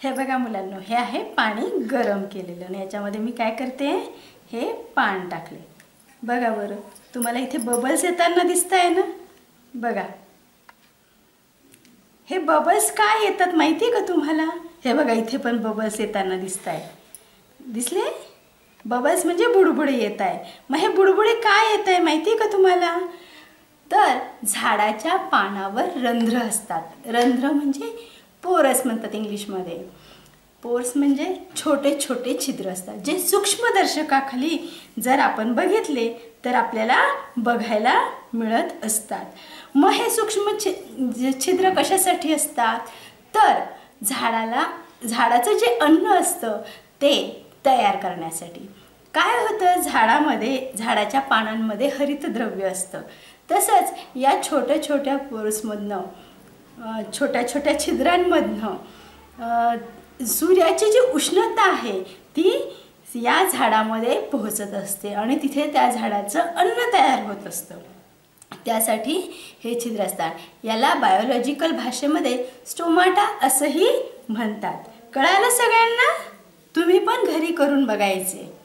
हे बघा मुलांनो हे आहे पाणी गरम केलेलं. आणि याच्यामध्ये मी काय करते हे पान टाकले. बघा बरं तुम्हाला इथे बबल्स येताना दिसत आहे ना? बघा. हे बबल्स काय येतात माहिती आहे का तुम्हाला? हे बघा इथे पण बबल्स येताना दिसत आहे दिसले? बबल्स म्हणजे बुडबुडे येत आहे मग हे बुडबुडे काय येत आहे माहिती आहे का तुम्हाला? तर झाडाच्या पानावर रंध्र असतात. रंध्र म्हणजे पोरस म्हणतात इंग्लिशमध्ये. पोर्स म्हणजे छोटे छोटे छिद्र असतात जे सूक्ष्मदर्शकाखाली जर आपण बघितले तर आपल्याला बघायला मिळत असतात. मग हे सूक्ष्म छि छिद्र कशासाठी असतात? तर झाडाला झाडाचं जे अन्न असतं ते तयार करण्यासाठी. काय होतं? झाडामध्ये झाडाच्या पानांमध्ये हरितद्रव्य असतं. तसंच या छोट्या छोट्या पोर्समधनं छोट्या छोट्या छिद्रांमधनं. सूर्याची जी उष्णता आहे ती या झाडामध्ये पोहोचत असते आणि तिथे त्या झाडाचं अन्न तयार होत असतं. त्यासाठी हे छिद्र असतात याला बायोलॉजिकल भाषेमध्ये स्टोमाटा असंही म्हणतात. कळालं सगळ्यांना? तुम्ही पण घरी करून बघायचे.